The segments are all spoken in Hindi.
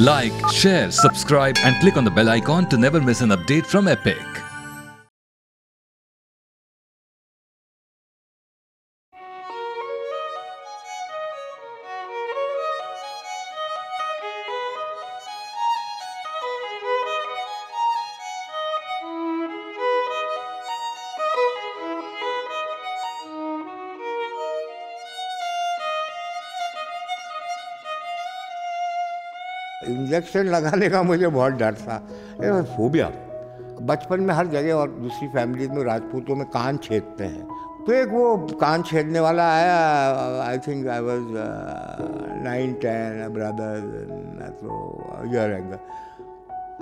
Like, share, subscribe, and click on the bell icon to never miss an update from Epic. Injection लगाने का मुझे बहुत डर था। फोबिया बचपन में हर जगह और दूसरी फैमिलीज़ में, राजपूतों में कान छेदते हैं। तो एक वो कान छेदने वाला आया I think I was nine ten brother तो ईयर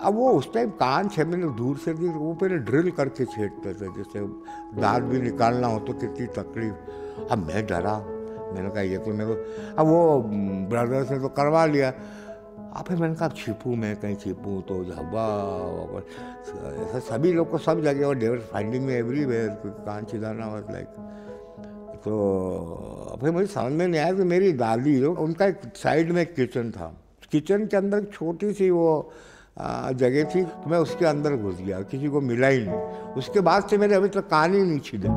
अब वो उस टाइम कान छेदने दूर से थी वो पहले ड्रिल करके छेदते थे, जैसे दांत भी निकालना हो तो कितनी तकलीफ़। अब मैं डरा। मैंने कहा, ये तो मेरे अब वो ब्रदर से तो करवा लिया। फिर मैंने कहा छिपूँ मैं कहीं छिपूँ तो ऐसा सभी लोग को सब जगह और डेवर फाइंडिंग में एवरी वेयर कान छिदाना वॉज़ लाइक तो फिर मुझे समझ में नहीं आया कि मेरी दादी जो उनका एक साइड में एक किचन था। किचन के अंदर एक छोटी सी वो जगह थी तो मैं उसके अंदर घुस गया किसी को मिला ही नहीं। उसके बाद से मेरे अभी तक कान ही नहीं छिदे।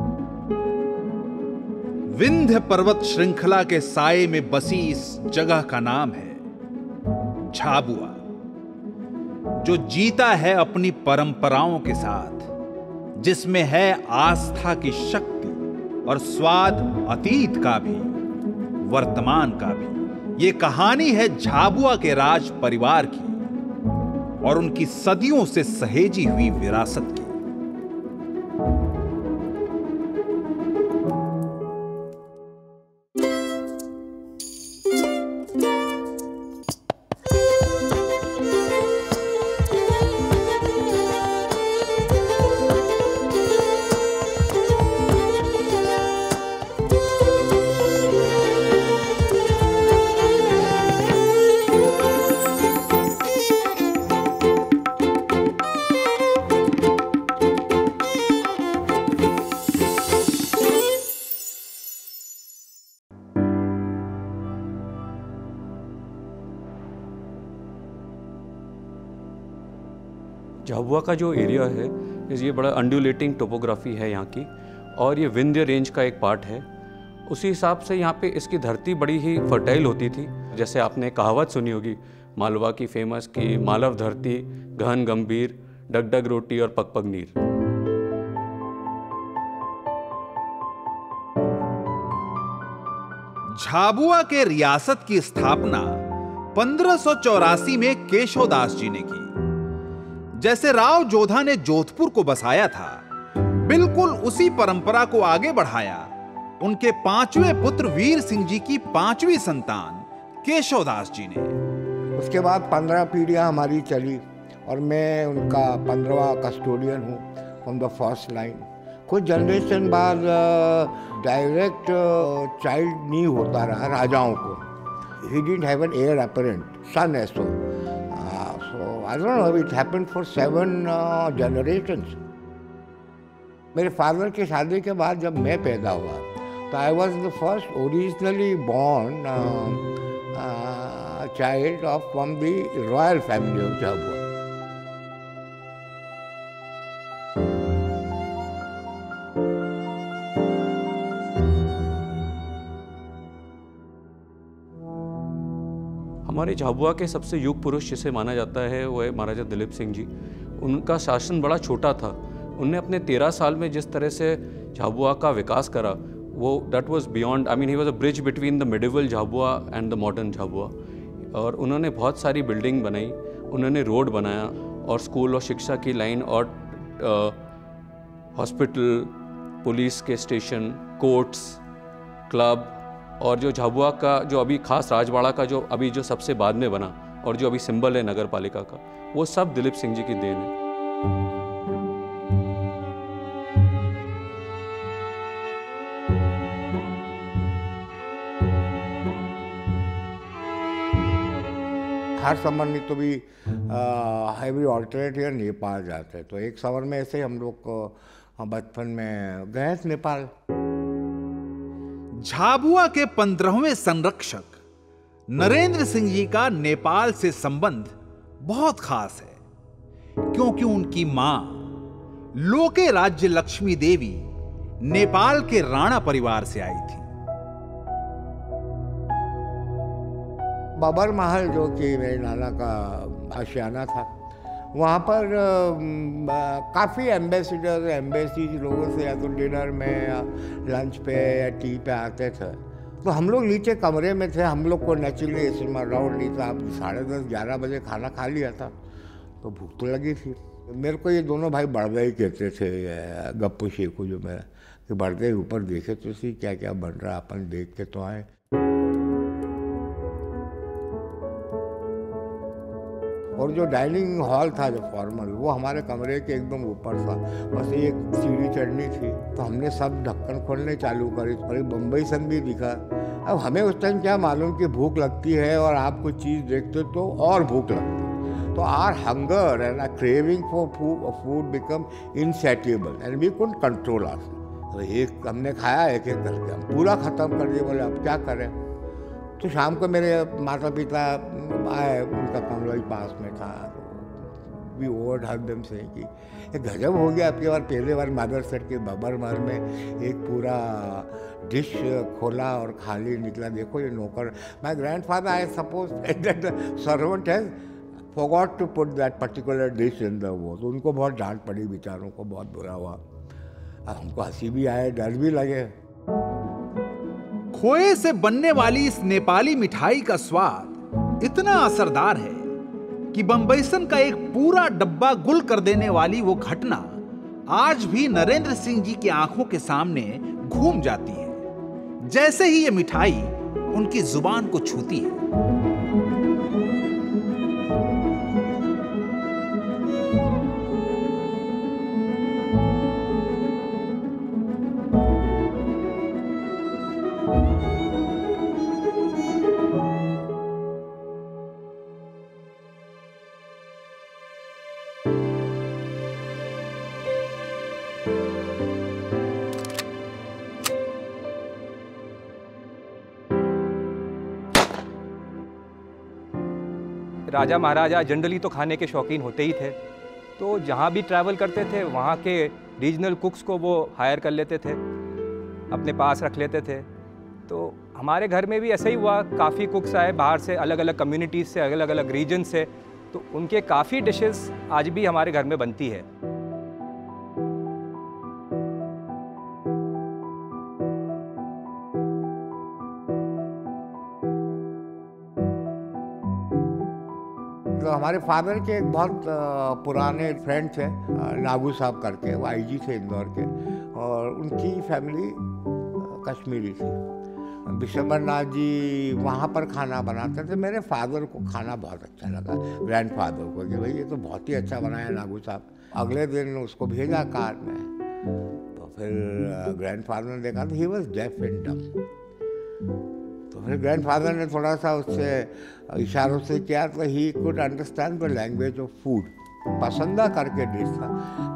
विंध्य पर्वत श्रृंखला के साय में बसी इस जगह का नाम है। झाबुआ जो जीता है अपनी परंपराओं के साथ, जिसमें है आस्था की शक्ति और स्वाद अतीत का भी, वर्तमान का भी। ये कहानी है झाबुआ के राज परिवार की और उनकी सदियों से सहेजी हुई विरासत की। का जो एरिया है ये बड़ा अंडुलेटिंग टोपोग्राफी है यहाँ की, और ये विंध्य रेंज का एक पार्ट है। उसी हिसाब से यहाँ पे इसकी धरती बड़ी ही फर्टाइल होती थी। जैसे आपने कहावत सुनी होगी, मालवा की फ़ेमस की मालव धरती गहन गंभीर, डगडग रोटी और पग पग नीर। झाबुआ के रियासत की स्थापना पंद्रह में केशवदास जी ने की। जैसे राव जोधा ने जोधपुर को बसाया था, बिल्कुल उसी परंपरा को आगे बढ़ाया। उनके पाँचवें पुत्र वीर सिंह जी की पांचवी संतान केशवदास जी ने। उसके बाद पंद्रह पीढ़ियाँ हमारी चली और मैं उनका पंद्रवा कस्टोडियन हूँ फ्रॉम द फ़र्स्ट लाइन कुछ जनरेशन बाद डायरेक्ट चाइल्ड नहीं होता रहा राजाओं को। He didn't have an heir apparent son एसो I don't know, it happened for seven uh. मेरे फादर की शादी के बाद जब मैं पैदा हुआ तो I was the first originally born child of from the royal family of Jhabua हमारे झाबुआ के सबसे युग पुरुष जिसे माना जाता है, वो है महाराजा दिलीप सिंह जी। उनका शासन बड़ा छोटा था। उनने अपने तेरह साल में जिस तरह से झाबुआ का विकास करा, वो that was beyond I mean he was a bridge between the medieval Jhabua and the modern Jhabua. और उन्होंने बहुत सारी बिल्डिंग बनाई, उन्होंने रोड बनाया और स्कूल और शिक्षा की लाइन और हॉस्पिटल पुलिस के स्टेशन कोर्ट्स क्लब और जो झाबुआ का, जो अभी खास राजवाड़ा का, जो अभी जो सबसे बाद में बना और जो अभी सिंबल है नगर पालिका का, वो सब दिलीप सिंह जी की देन है। हर समर में तो भी हैवी ऑल्टरनेट ईयर नेपाल जाते हैं। तो एक समर में ऐसे हम लोग को बचपन में गए नेपाल। झाबुआ के पंद्रहवें संरक्षक, नरेंद्र सिंह जी का नेपाल से संबंध बहुत खास है, क्योंकि उनकी माँ लोके राज्य लक्ष्मी देवी नेपाल के राणा परिवार से आई थी। बाबर महल जो कि मेरे नाना का आशियाना था वहाँ पर काफ़ी एम्बेसडर एम्बेसी लोगों से या तो डिनर में या लंच पे या टी पे आते थे। तो हम लोग नीचे कमरे में थे। हम लोग को नेचुरली इसमें राउंड नहीं था। अब साढ़े दस, ग्यारह बजे खाना खा लिया था। तो भूख तो लगी थी। मेरे को ये दोनों भाई बड़दे ही कहते थे गप्पू शेखू जो मेरा कि बड़दे ऊपर देखे तो सी क्या क्या बन रहा अपन देख के तो आए। और जो डाइनिंग हॉल था, जो फॉर्मल, वो हमारे कमरे के एकदम ऊपर था। बस एक सीढ़ी चढ़नी थी तो हमने सब ढक्कन खोलने चालू करी और एक बम्बई सन भी दिखा। अब हमें उस टाइम क्या मालूम कि भूख लगती है और आप कुछ चीज़ देखते तो और भूख लगती तो our hunger and our craving for food become insatiable and we control our तो एक हमने खाया एक एक करके हम पूरा ख़त्म कर दिया, बोले, अब क्या करें? तो शाम को मेरे माता पिता आए, उनका कमरा पास में था तो वी ओवर हर दम से कि एक गजब हो गया। आपके बार पहले बार मादर सेट के बबर महल में एक पूरा डिश खोला और खाली निकला। देखो ये नौकर my grandfather I suppose servant has forgot to put that particular dish in the वो तो उनको बहुत डांट पड़ी, बेचारों को बहुत बुरा हुआ। हमको हँसी भी आए, डर भी लगे। खोए से बनने वाली इस नेपाली मिठाई का स्वाद इतना असरदार है कि बम्बईसन का एक पूरा डब्बा गुल कर देने वाली वो घटना आज भी नरेंद्र सिंह जी की आँखों के सामने घूम जाती है। जैसे ही ये मिठाई उनकी ज़ुबान को छूती है। राजा महाराजा जनरली तो खाने के शौकीन होते ही थे। तो जहाँ भी ट्रैवल करते थे, वहाँ के रीजनल कुक्स को वो हायर कर लेते थे, अपने पास रख लेते थे। तो हमारे घर में भी ऐसा ही हुआ, काफ़ी कुक्स आए बाहर से अलग अलग कम्युनिटीज़ से अलग अलग रीजन से तो उनके काफ़ी डिशेस आज भी हमारे घर में बनती है। हमारे फादर के एक बहुत पुराने फ्रेंड थे नागू साहब करके वो आई थे इंदौर के, और उनकी फैमिली कश्मीरी थी। विशंबर नाथ जी वहाँ पर खाना बनाते थे। मेरे फादर को खाना बहुत अच्छा लगा ग्रैंड फादर को, कि भाई ये तो बहुत ही अच्छा बनाया नागू साहब। अगले दिन उसको भेजा कार में तो फिर ग्रैंड फादर ने देखा तो ही वॉज़ डेफ एंड डम तो फिर ग्रैंडफादर ने थोड़ा सा उससे इशारों से किया तो he could understand the language of food pasanda करके डिश था।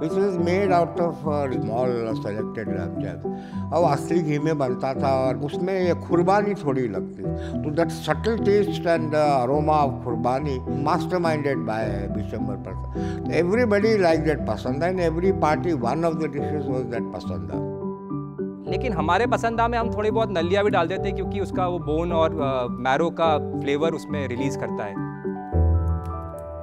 Which was made out of small selected lamb और असली घी में बनता था और उसमें ये खुरबानी थोड़ी लगती। तो that subtle taste and aroma of खुरबानी masterminded by Bishambar Prasad everybody like that पसंद and every party one of the dishes was that pasanda लेकिन हमारे पसंदा में हम थोड़ी बहुत नलिया भी डाल देते हैं क्योंकि उसका वो बोन और मैरो का फ्लेवर उसमें रिलीज़ करता है।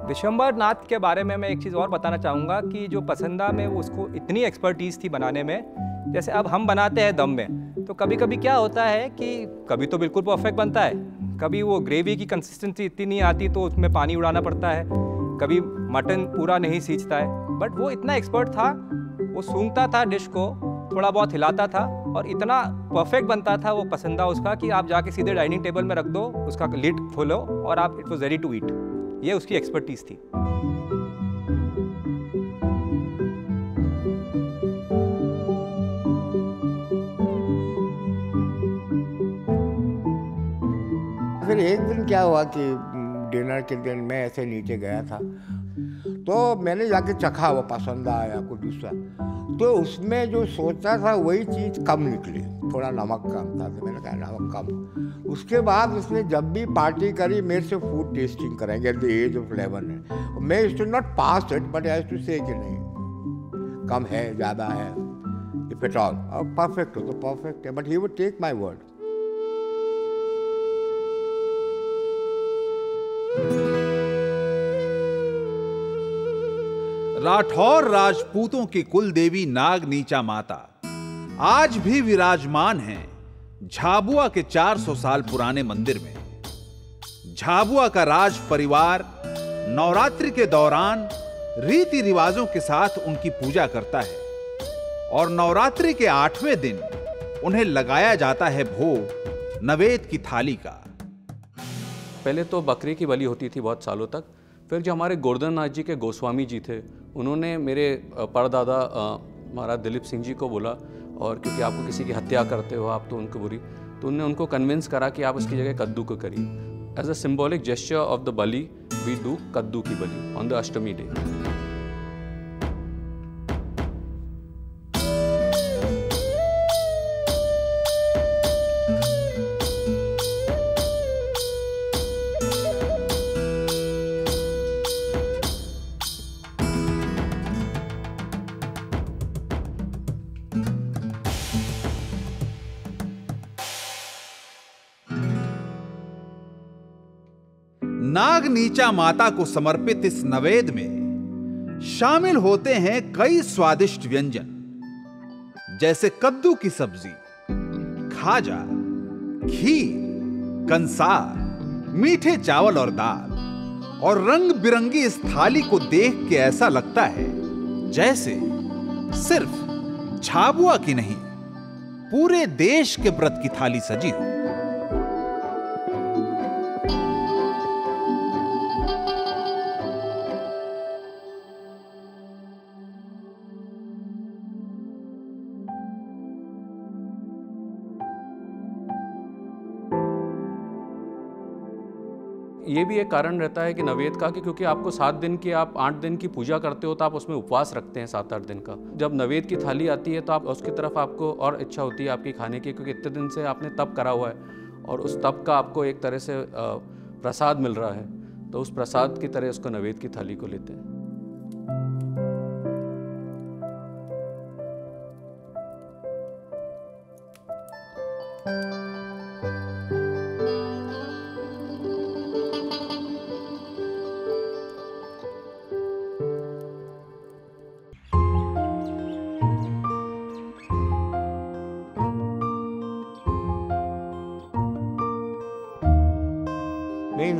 विशंबर नाथ के बारे में मैं एक चीज़ और बताना चाहूँगा कि जो पसंदा में उसको इतनी एक्सपर्टीज़ थी बनाने में, जैसे अब हम बनाते हैं दम में तो कभी कभी क्या होता है कि कभी तो बिल्कुल परफेक्ट बनता है, कभी वो ग्रेवी की कंसिस्टेंसी इतनी नहीं आती तो उसमें पानी उड़ाना पड़ता है, कभी मटन पूरा नहीं सींचता है बट वो इतना एक्सपर्ट था, वो सूंघता था डिश को थोड़ा बहुत हिलाता था और इतना परफेक्ट बनता था वो पसंदा उसका कि आप जाके सीधे डाइनिंग टेबल में रख दो, उसका लिड खोलो और आप it was ready to eat ये उसकी एक्सपर्टीज थी। फिर एक दिन क्या हुआ कि डिनर के दिन मैं ऐसे नीचे गया था। तो मैंने जाके चखा वो पसंद आया कुछ दूसरा तो उसमें जो सोचा था वही चीज़ कम निकली। थोड़ा नमक कम था तो मैंने कहा नमक कम। उसके बाद उसने जब भी पार्टी करी, मेरे से फ़ूड टेस्टिंग करेंगे at the age of eleven है। मैं is to not pass it but I to say कि नहीं, कम है, ज़्यादा है इफ़ एट ऑल परफेक्ट हो तो परफेक्ट है but he would take my word Rathore राजपूतों की कुल देवी नाग नीचा माता। आज भी विराजमान हैं झाबुआ के 400 साल पुराने मंदिर में। झाबुआ का राज परिवार नवरात्रि के दौरान रीति रिवाजों के साथ उनकी पूजा करता है और नवरात्रि के आठवें दिन उन्हें लगाया जाता है भोग नवेद की थाली का। पहले तो बकरी की बलि होती थी बहुत सालों तक फिर जो हमारे गोर्धन नाथ जी के गोस्वामी जी थे, उन्होंने मेरे परदादा महाराज दिलीप सिंह जी को बोला, और क्योंकि आपको किसी की हत्या करते हो, आप तो उनको बुरी तो उनने उनको कन्विंस करा कि आप उसकी जगह कद्दू को करिए। As a symbolic gesture of the bali we do कद्दू की बली ऑन द अष्टमी डे माता को समर्पित इस नवेद में शामिल होते हैं कई स्वादिष्ट व्यंजन, जैसे कद्दू की सब्ज़ी, खाजा, खीर, कंसार, मीठे चावल और दाल, और रंग बिरंगी इस थाली को देख के ऐसा लगता है जैसे सिर्फ़ झाबुआ की नहीं, पूरे देश के व्रत की थाली सजी हो। ये भी एक कारण रहता है कि नवेद का कि क्योंकि आपको सात दिन की, आप आठ दिन की पूजा करते हो तो आप उसमें उपवास रखते हैं सात आठ दिन का। जब नवेद की थाली आती है तो आप उसकी तरफ़ आपको और इच्छा होती है आपकी खाने की क्योंकि इतने दिन से आपने तप करा हुआ है और उस तप का आपको एक तरह से प्रसाद मिल रहा है। तो उस प्रसाद की तरह उसको नवेद की थाली को लेते हैं। मेरी नानी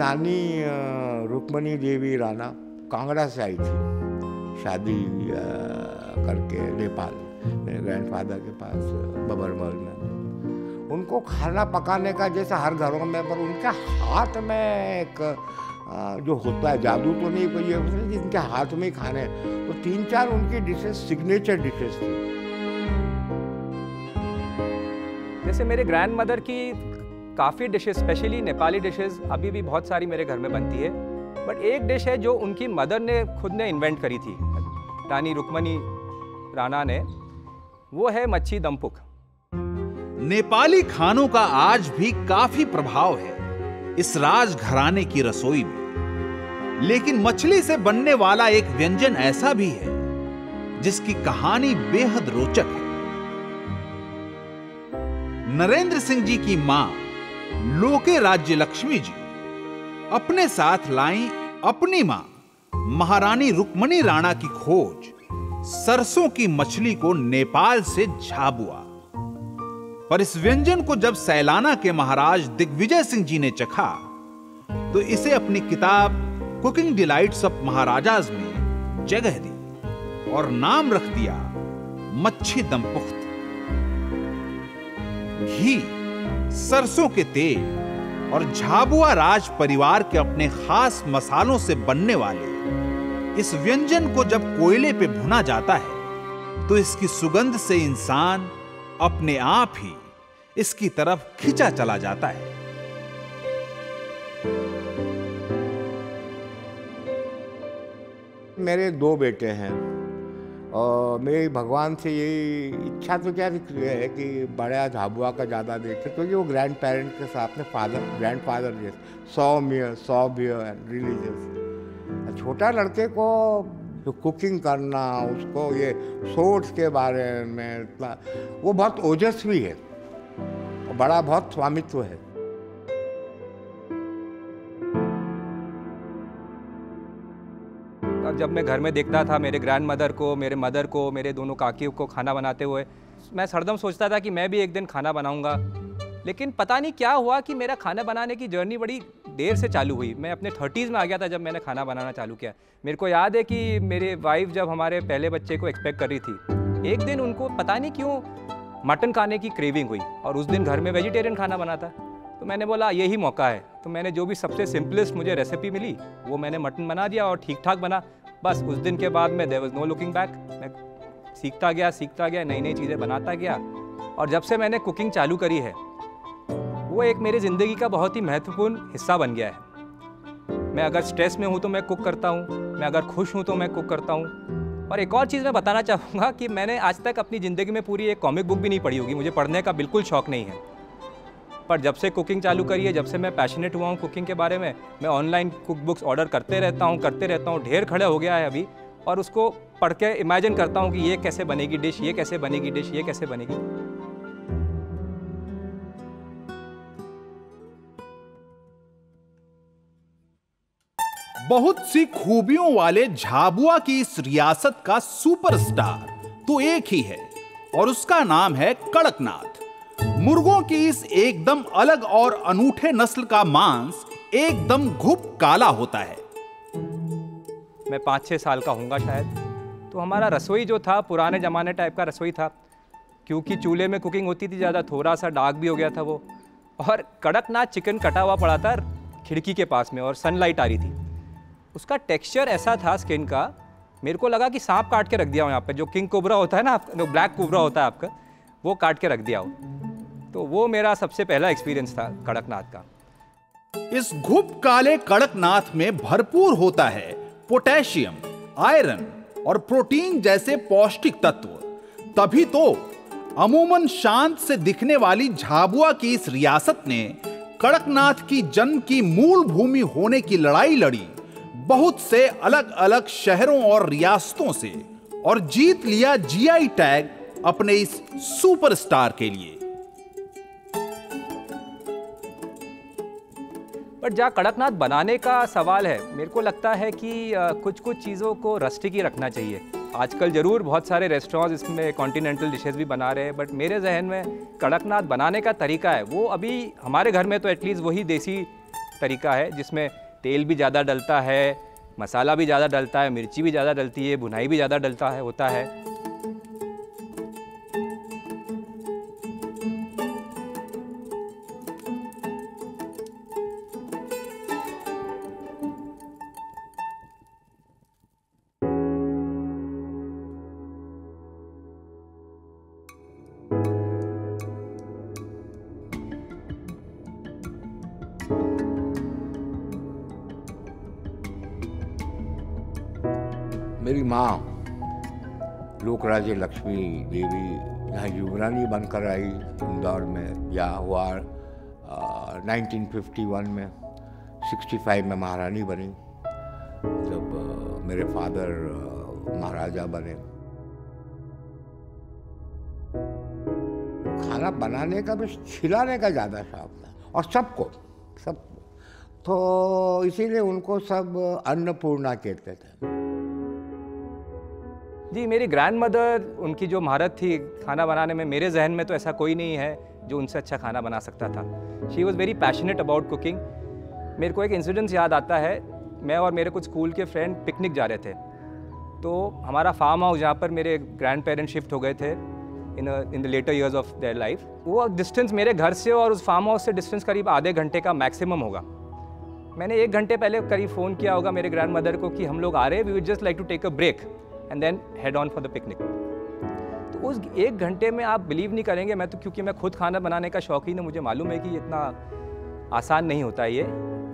अ, रुक्मणी देवी राणा कांगड़ा से आई थी। शादी करके नेपाल मेरे ग्रैंडफादर के पास बबरमल में। उनको खाना पकाने का जैसा हर घरों में पर उनके हाथ में एक जो होता है जादू तो नहीं कोई है, इनके हाथ में ही खाने तो तीन चार उनकी डिशेस सिग्नेचर डिशेस थी। जैसे मेरे ग्रैंड मदर की काफ़ी डिशेस स्पेशली नेपाली डिशेज अभी भी बहुत सारी मेरे घर में बनती है। बट एक डिश है जो उनकी मदर ने खुद ने इन्वेंट करी थी। रानी रुक्मणी राणा ने, वो है मच्छी दमपुक नेपाली खानों का आज भी काफ़ी प्रभाव है इस राज घराने की रसोई में। लेकिन मछली से बनने वाला एक व्यंजन ऐसा भी है, जिसकी कहानी बेहद रोचक है। नरेंद्र सिंह जी की माँ लोके राज्य लक्ष्मी जी, अपने साथ लाई अपनी माँ, महारानी रुक्मणी राणा की खोज, सरसों की मछली को नेपाल से झाबुआ। पर इस व्यंजन को जब सैलाना के महाराज दिग्विजय सिंह जी ने चखा तो इसे अपनी किताब कुकिंग डिलाइट्स ऑफ़ महाराजाज में जगह दी और नाम रख दिया, मच्छी दमपुख्त घी। सरसों के तेल और झाबुआ राज परिवार के अपने खास मसालों से बनने वाले। इस व्यंजन को जब कोयले पे भुना जाता है तो इसकी सुगंध से इंसान अपने आप ही इसकी तरफ़ खिंचा चला जाता है। मेरे दो बेटे हैं। और मेरी भगवान से यही इच्छा तो क्या दिख रही है कि बड़ा झाबुआ का ज़्यादा देखे क्योंकि वो ग्रैंड पेरेंट के साथ में फादर ग्रैंड फादर जैसे सौ मियर सौ बियर रिलीजियस छोटा लड़के को तो कुकिंग करना, उसको ये सोर्स के बारे में वो बहुत ओजस्वी है। बड़ा बहुत स्वामित्व है। जब मैं घर में देखता था, मेरे ग्रैंड मदर को, मेरे मदर को, मेरे दोनों काकियों को खाना बनाते हुए, मैं सरदम सोचता था कि मैं भी एक दिन खाना बनाऊँगा। लेकिन पता नहीं क्या हुआ कि मेरा खाना बनाने की जर्नी बड़ी देर से चालू हुई। मैं अपने थर्टीज़ में आ गया था जब मैंने खाना बनाना चालू किया। मेरे को याद है कि मेरे वाइफ जब हमारे पहले बच्चे को एक्सपेक्ट कर रही थी, एक दिन उनको पता नहीं क्यों मटन खाने की क्रेविंग हुई और उस दिन घर में वेजिटेरियन खाना बना था। तो मैंने बोला, यही मौका है। तो मैंने जो भी सबसे सिंपलेस्ट मुझे रेसिपी मिली, वो मैंने मटन बना दिया और ठीक ठाक बना। बस उस दिन के बाद में there was no looking back मैं सीखता गया सीखता गया नई नई चीज़ें बनाता गया। और जब से मैंने कुकिंग चालू करी है, वो एक मेरी ज़िंदगी का बहुत ही महत्वपूर्ण हिस्सा बन गया है। मैं अगर स्ट्रेस में हूँ तो मैं कुक करता हूँ, मैं अगर खुश हूँ तो मैं कुक करता हूँ। और एक और चीज़ मैं बताना चाहूँगा कि मैंने आज तक अपनी ज़िंदगी में पूरी एक कॉमिक बुक भी नहीं पढ़ी होगी। मुझे पढ़ने का बिल्कुल शौक नहीं है। पर जब से कुकिंग चालू करी है, जब से मैं पैशनेट हुआ हूँ कुकिंग के बारे में, मैं ऑनलाइन कुक बुक्स ऑर्डर करते रहता हूँ, करते रहता हूँ, ढेर खड़े हो गया है अभी और उसको पढ़ के इमेजिन करता हूँ कि ये कैसे बनेगी डिश ये कैसे बनेगी डिश ये कैसे बनेगी। बहुत सी खूबियों वाले झाबुआ की इस रियासत का सुपरस्टार तो एक ही है और उसका नाम है कड़कनाथ। मुर्गों की इस एकदम अलग और अनूठे नस्ल का मांस एकदम घुप काला होता है। मैं पाँच छः साल का हूँगा शायद। तो हमारा रसोई जो था, पुराने ज़माने टाइप का रसोई था, क्योंकि चूल्हे में कुकिंग होती थी ज़्यादा थोड़ा सा डार्क भी हो गया था वो, और कड़कनाथ चिकन कटा हुआ पड़ा था खिड़की के पास में और सनलाइट आ रही थी। उसका टेक्सचर ऐसा था स्किन का, मेरे को लगा कि सांप काट के रख दिया हो यहाँ पे, जो किंग कोबरा होता है ना ब्लैक कोबरा होता है आपका, वो काट के रख दिया हो। तो वो मेरा सबसे पहला एक्सपीरियंस था कड़कनाथ का। इस घुप काले कड़कनाथ में भरपूर होता है, पोटेशियम, आयरन और प्रोटीन जैसे पौष्टिक तत्व। तभी तो अमूमन शांत से दिखने वाली झाबुआ की इस रियासत ने कड़कनाथ की जन्म की मूल भूमि होने की लड़ाई लड़ी, बहुत से अलग अलग शहरों और रियासतों से, और जीत लिया जीआई टैग अपने इस सुपरस्टार के लिए। बट जहाँ कड़कनाथ बनाने का सवाल है। मेरे को लगता है कि कुछ कुछ चीज़ों को रस्टिक रखना चाहिए। आजकल ज़रूर बहुत सारे रेस्टोरेंट्स इसमें कॉन्टिनेंटल डिशेस भी बना रहे हैं बट मेरे जहन में कड़कनाथ बनाने का तरीका है। वो अभी हमारे घर में तो एटलीस्ट वही देसी तरीका है, जिसमें तेल भी ज़्यादा डलता है, मसाला भी ज़्यादा डलता है, मिर्ची भी ज़्यादा डलती है, भुनाई भी ज़्यादा डलता है, होता है। लक्ष्मी देवी यहाँ युवरानी बनकर आई इंदौर में या हुआ फिफ्टी वन में सिक्सटी फाइव में महारानी बनी जब आ, मेरे फादर महाराजा बने। खाना बनाने का भी खिलाने का ज़्यादा शौक था और सबको सबको। तो इसीलिए उनको सब अन्नपूर्णा कहते थे। जी, मेरी ग्रैंड मदर उनकी जो महारत थी खाना बनाने में, मेरे जहन में तो ऐसा कोई नहीं है जो उनसे अच्छा खाना बना सकता था। She was very passionate about cooking मेरे को एक इंसिडेंस याद आता है। मैं और मेरे कुछ स्कूल के फ्रेंड पिकनिक जा रहे थे। तो हमारा फार्म हाउस जहाँ पर मेरे ग्रैंड पेरेंट्स शिफ्ट हो गए थे in in the later years of their life वो डिस्टेंस मेरे घर से और उस फार्म हाउस से डिस्टेंस करीब आधे घंटे का मैक्सिमम होगा। मैंने एक घंटे पहले करीब फ़ोन किया होगा मेरे ग्रैंड मदर को कि हम लोग आ रहे we would just like to take a break and then head on for the picnic तो उस एक घंटे में आप बिलीव नहीं करेंगे, मैं तो क्योंकि मैं खुद खाना बनाने का शौकीन हूँ, मुझे मालूम है कि इतना आसान नहीं होता ये।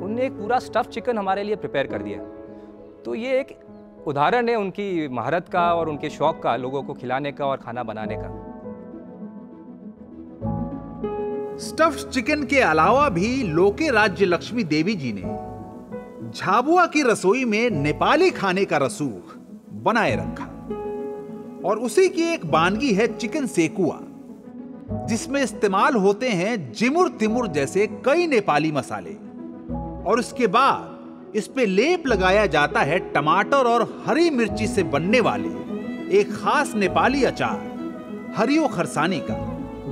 उनने एक पूरा स्टफ़ चिकन हमारे लिए प्रिपेयर कर दिया। तो ये एक उदाहरण है उनकी महारत का और उनके शौक का, लोगों को खिलाने का और खाना बनाने का। स्टफ्ड चिकन के अलावा भी लोके राज्य लक्ष्मी देवी जी ने झाबुआ की रसोई में नेपाली खाने का रसूख बनाए रखा। और उसी की एक बानगी है चिकन सेकुआ, जिसमें इस्तेमाल होते हैं जिमुर तिमुर जैसे कई नेपाली मसाले। और उसके बाद इस पे लेप लगाया जाता है टमाटर और हरी मिर्ची से बनने वाले एक खास नेपाली अचार, हरियो खरसानी का,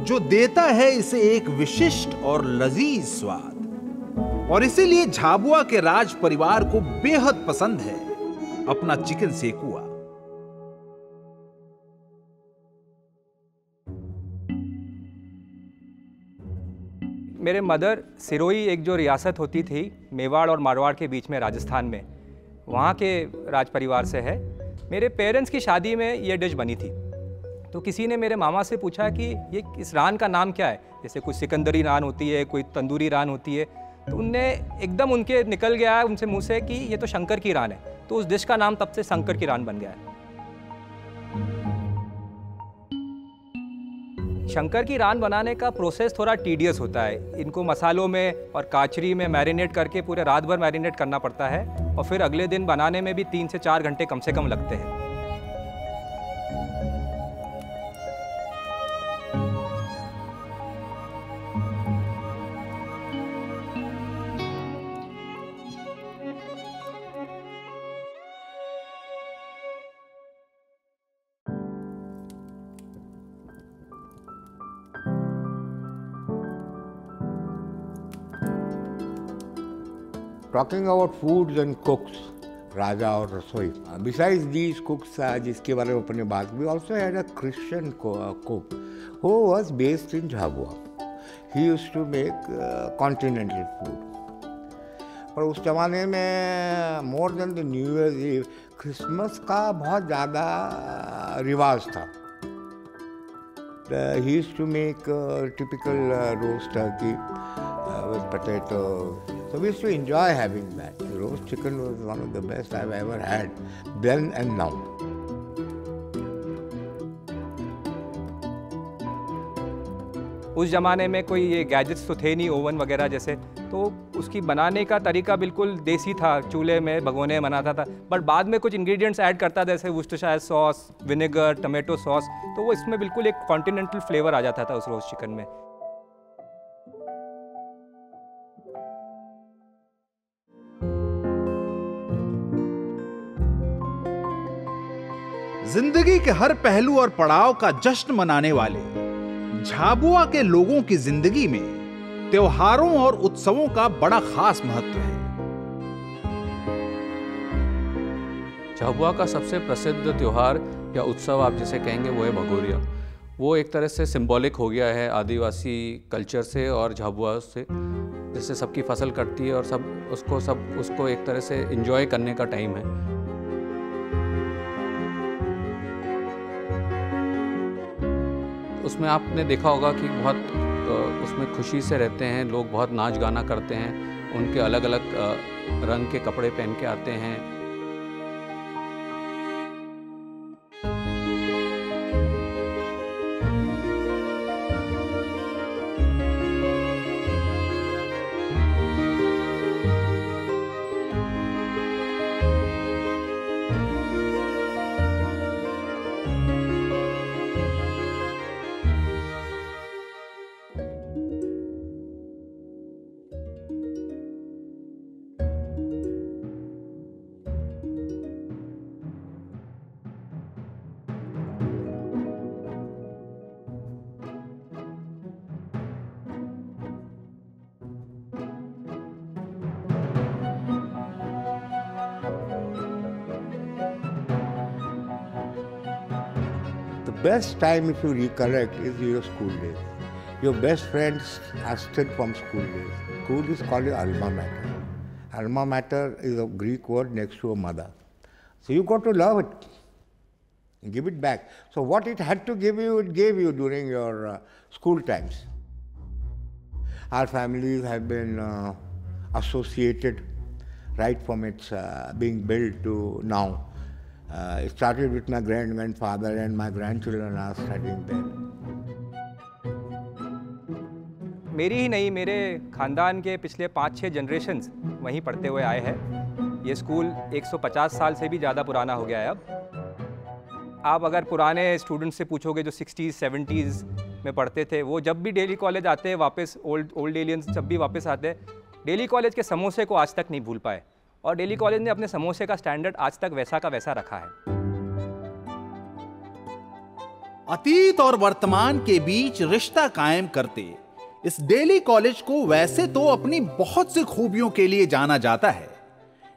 जो देता है इसे एक विशिष्ट और लजीज स्वाद। और इसीलिए झाबुआ के राज परिवार को बेहद पसंद है अपना चिकन सेकुआ। मेरे मदर सिरोही एक जो रियासत होती थी, मेवाड़ और मारवाड़ के बीच में, राजस्थान में। वहाँ के राज परिवार से है। मेरे पेरेंट्स की शादी में ये डिश बनी थी। तो किसी ने मेरे मामा से पूछा कि ये इस रान का नाम क्या है? जैसे कोई सिकंदरी रान होती है, कोई तंदूरी रान होती है। तो उनने एकदम उनके निकल गया उनसे मुँह से कि ये तो शंकर की रान है। तो उस डिश का नाम तब से शंकर की रान बन गया है। शंकर की रान बनाने का प्रोसेस थोड़ा टीडियस होता है। इनको मसालों में और काचरी में मैरिनेट करके पूरे रात भर मैरिनेट करना पड़ता है और फिर अगले दिन बनाने में भी तीन से चार घंटे कम से कम लगते हैं। Talking about foods and cooks राजा और रसोई बिसाइड्स दीज कुक्स जिसके बारे में अपने बात भी also had a Christian cook who was based in Jhabua he use to make continental food पर उस जमाने में more than the new year eve Christmas का बहुत ज़्यादा रिवाज था। He use to make typical roast turkey with potato. So we used to enjoy having that. The Roast chicken was one of the best I've ever had, then and now. उस ज़माने में कोई ये गैजेट्स तो थे नहीं ओवन वगैरह जैसे तो उसकी बनाने का तरीका बिल्कुल देसी था चूल्हे में भगोने में बनाता था बट बाद में कुछ इंग्रेडिएंट्स ऐड करता जैसे Worcestershire sauce vinegar tomato sauce तो वो इसमें बिल्कुल एक कॉन्टिनेंटल फ्लेवर आ जाता था उस रोस्ट चिकन में ज़िंदगी के हर पहलू और पड़ाव का जश्न मनाने वाले, झाबुआ के लोगों की ज़िंदगी में त्योहारों और उत्सवों का बड़ा खास महत्व है। झाबुआ का सबसे प्रसिद्ध त्यौहार या उत्सव आप जिसे कहेंगे वो है भगोरिया। वो एक तरह से सिंबॉलिक हो गया है आदिवासी कल्चर से और झाबुआ से जैसे सबकी फ़सल कटती है और सब उसको सब उसको एक तरह से इंजॉय करने का टाइम है। उसमें आपने देखा होगा कि बहुत उसमें खुशी से रहते हैं, लोग बहुत नाच गाना करते हैं, उनके अलग अलग रंग के कपड़े पहन के आते हैं best time, if you recollect, is your school days. Your best friends are still from school days. School is called your alma mater. Alma mater is a Greek word next to a mother. So you got to love it. Give it back. So what it had to give you, it gave you during your uh, school times. Our families have been uh, associated right from its uh, being built to now. Uh, it started with my grand grandfather and my grandchildren are studying there. मेरी ही नहीं मेरे ख़ानदान के पिछले पाँच छः जनरेशन्स वहीं पढ़ते हुए आए हैं। ये स्कूल 150 साल से भी ज़्यादा पुराना हो गया है अब। आप अगर पुराने स्टूडेंट से पूछोगे जो 60s 70s में पढ़ते थे वो जब भी डेली कॉलेज आते हैं वापस ओल्ड ओल्ड एलियंस जब भी वापस आते हैं डेली कॉलेज के समोसे को आज तक नहीं भूल पाए। और डेली कॉलेज ने अपने समोसे का स्टैंडर्ड आज तक वैसा का वैसा रखा है। अतीत और वर्तमान के बीच रिश्ता कायम करते। इस डेली कॉलेज को वैसे तो अपनी बहुत सी खूबियों के लिए जाना जाता है,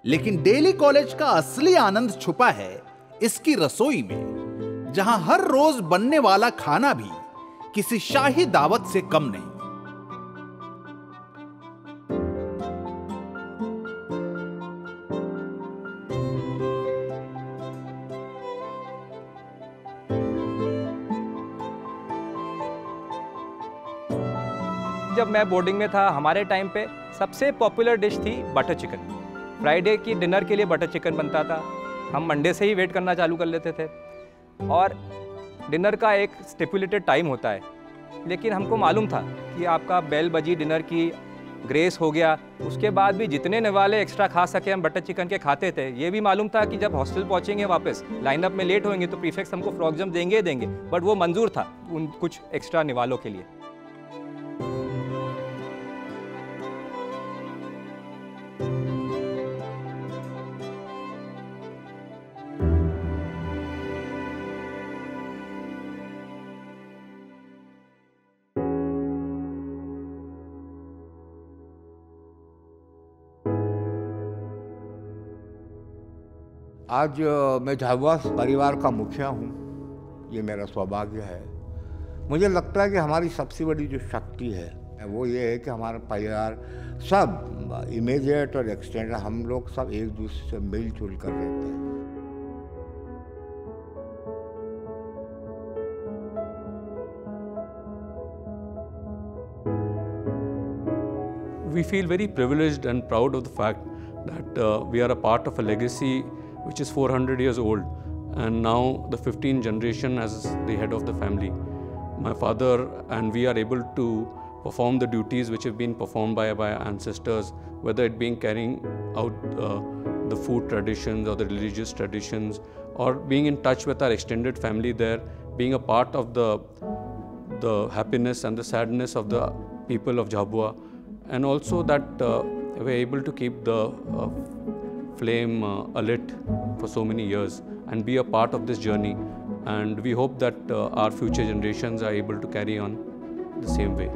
लेकिन डेली कॉलेज का असली आनंद छुपा है इसकी रसोई में, जहाँ हर रोज बनने वाला खाना भी किसी शाही दावत से कम नहीं। मैं बोर्डिंग में था, हमारे टाइम पे सबसे पॉपुलर डिश थी बटर चिकन फ्राइडे की डिनर के लिए बटर चिकन बनता था। हम मंडे से ही वेट करना चालू कर लेते थे। और डिनर का एक स्टिपुलेटेड टाइम होता है। लेकिन हमको मालूम था कि आपका बेल बजी डिनर की ग्रेस हो गया। उसके बाद भी जितने निवाले एक्स्ट्रा खा सके हम बटर चिकन के खाते थे। ये भी मालूम था कि जब हॉस्टल पहुँचेंगे वापस लाइनअप में लेट होंगे तो प्रीफेक्स हमको फ्रॉक जम देंगे देंगे। बट वो मंजूर था उन कुछ एक्स्ट्रा निवालों के लिए। आज मैं झाबुआ परिवार का मुखिया हूँ। ये मेरा सौभाग्य है। मुझे लगता है कि हमारी सबसे बड़ी जो शक्ति है वो ये है कि हमारा परिवार सब इमीडिएट और एक्सटेंड हम लोग सब एक दूसरे से मिलजुल कर रहते हैं। We feel very privileged and proud of the fact that uh, we are a part of a legacy which is 400 years old and now the 15th generation as the head of the family. My father and we are able to perform the duties which have been performed by, our ancestors, whether it being carrying out uh, the food traditions or the religious traditions or being in touch with our extended family there, being a part of the, the happiness and the sadness of the people of Jhabua and also that uh, we're able to keep the uh, flame uh, alit for so many years and be a part of this journey. And we hope that uh, our future generations are able to carry on the same way.